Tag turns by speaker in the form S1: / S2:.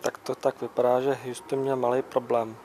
S1: Tak to tak vypadá, že Houston měl malý problém.